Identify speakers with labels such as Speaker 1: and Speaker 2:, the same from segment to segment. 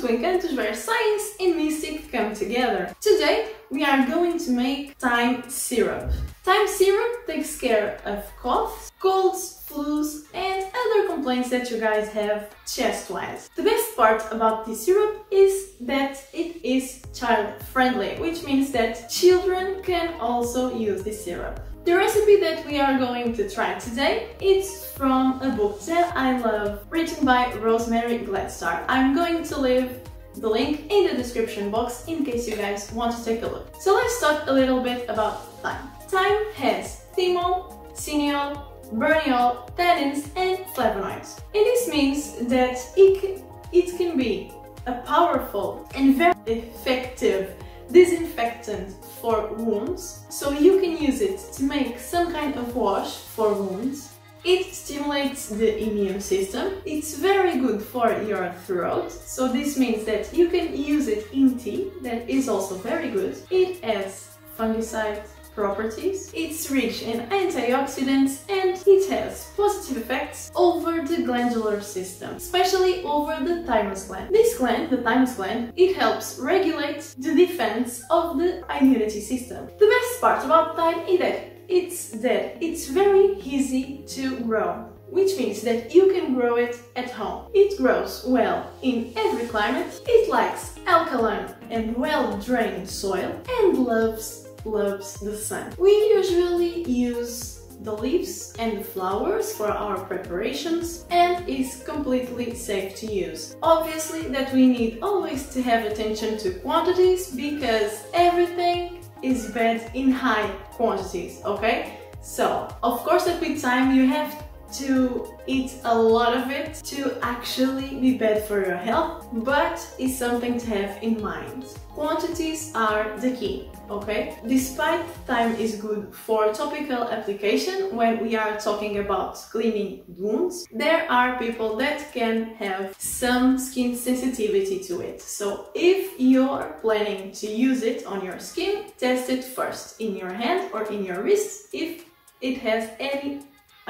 Speaker 1: to Encantos where science and mystic come together. Today we are going to make thyme syrup. Thyme syrup takes care of coughs, colds, flus and other complaints that you guys have chest-wise. The best part about this syrup is that it is child-friendly, which means that children can also use this syrup. The recipe that we are going to try today is from a book that I love, written by Rosemary Gladstar. I'm going to leave the link in the description box in case you guys want to take a look. So let's talk a little bit about thyme. Thyme has thymol, cineol, borneol, tannins and flavonoids. And this means that it it can be a powerful and very effective disinfectant for wounds, so you can use it to make some kind of wash for wounds. It stimulates the immune system. It's very good for your throat, so this means that you can use it in tea, that is also very good. It has fungicide properties. It's rich in antioxidants and it has positive effects over the glandular system, especially over the thymus gland. This gland, the thymus gland, it helps regulate the defense of the immunity system. The best part about thyme is that it's that it's very easy to grow which means that you can grow it at home. It grows well in every climate, it likes alkaline and well-drained soil and loves loves the sun. We usually use the leaves and the flowers for our preparations and is completely safe to use. Obviously that we need always to have attention to quantities because everything is bad in high quantities, okay? So, of course that with thyme you have to eat a lot of it to actually be bad for your health, but it's something to have in mind. Quantities are the key, okay? Despite thyme is good for topical application when we are talking about cleaning wounds, there are people that can have some skin sensitivity to it. So if you're planning to use it on your skin, test it first in your hand or in your wrist if it has any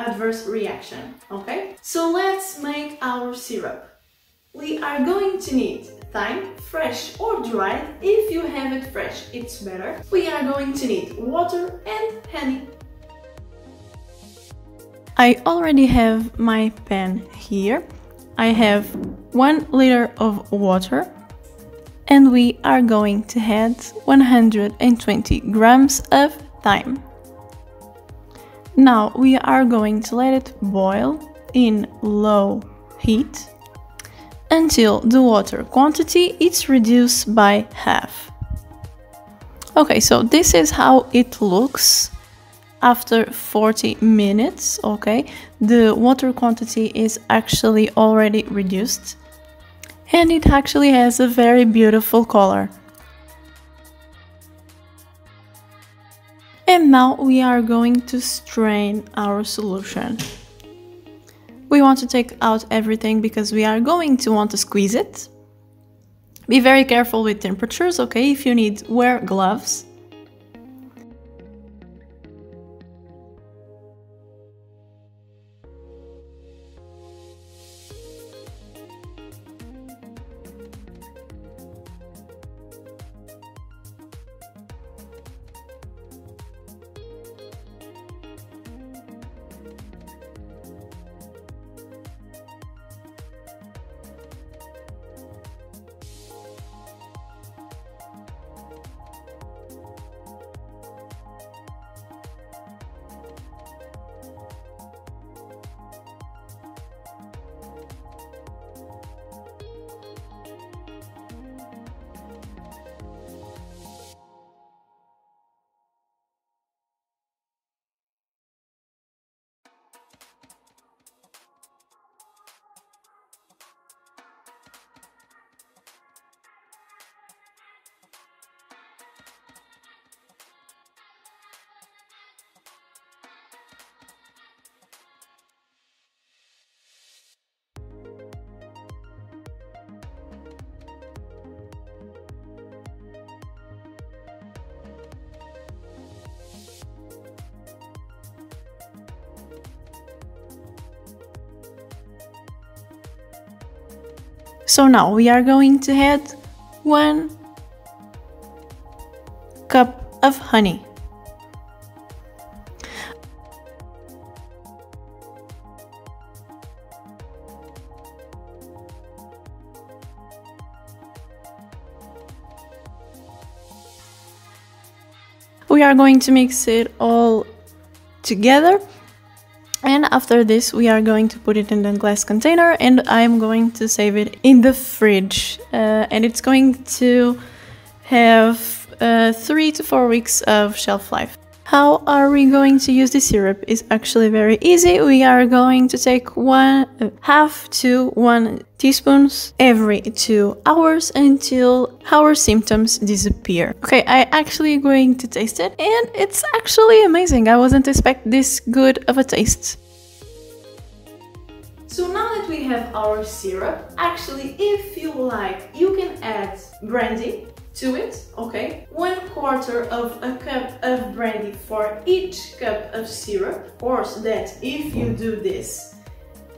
Speaker 1: adverse reaction, okay? So let's make our syrup. We are going to need thyme, fresh or dried. If you have it fresh, it's better. We are going to need water and honey. I already have my pan here. I have one liter of water and we are going to add 120 grams of thyme. Now we are going to let it boil in low heat until the water quantity is reduced by half. Okay, so this is how it looks after 40 minutes, okay? The water quantity is actually already reduced and it actually has a very beautiful color. And now we are going to strain our solution. We want to take out everything because we are going to want to squeeze it. Be very careful with temperatures, okay? If you need, wear gloves. So now we are going to add one cup of honey. We are going to mix it all together and after this we are going to put it in a glass container and I'm going to save it in the fridge uh, and it's going to have uh, three to four weeks of shelf life. How are we going to use the syrup is actually very easy. We are going to take one uh, half to one teaspoons every two hours until our symptoms disappear. Okay, I actually going to taste it and it's actually amazing. I wasn't expect this good of a taste. So now that we have our syrup, actually if you like, you can add brandy to it, okay? One quarter of a cup of brandy for each cup of syrup. Of course, that if you do this,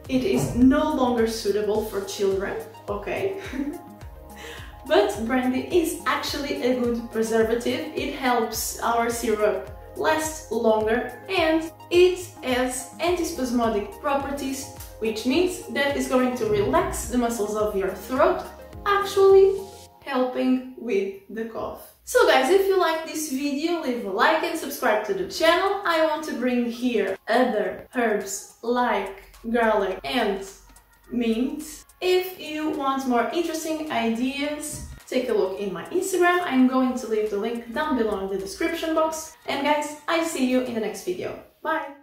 Speaker 1: it is no longer suitable for children, okay? but brandy is actually a good preservative. It helps our syrup last longer and it has antispasmodic properties which means that it's going to relax the muscles of your throat actually helping with the cough. So guys, if you like this video, leave a like and subscribe to the channel. I want to bring here other herbs like garlic and mint. If you want more interesting ideas, take a look in my Instagram. I'm going to leave the link down below in the description box. And guys, I see you in the next video. Bye!